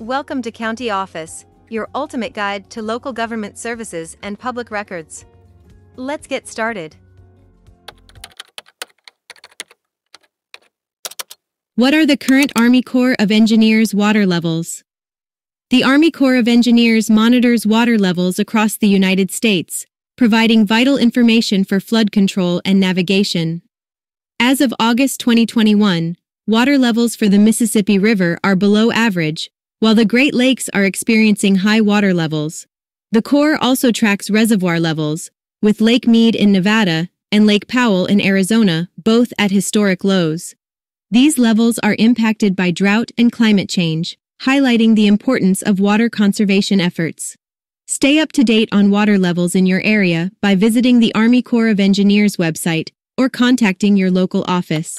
Welcome to County Office, your ultimate guide to local government services and public records. Let's get started. What are the current Army Corps of Engineers water levels? The Army Corps of Engineers monitors water levels across the United States, providing vital information for flood control and navigation. As of August 2021, water levels for the Mississippi River are below average, while the Great Lakes are experiencing high water levels. The Corps also tracks reservoir levels, with Lake Mead in Nevada and Lake Powell in Arizona both at historic lows. These levels are impacted by drought and climate change, highlighting the importance of water conservation efforts. Stay up to date on water levels in your area by visiting the Army Corps of Engineers website or contacting your local office.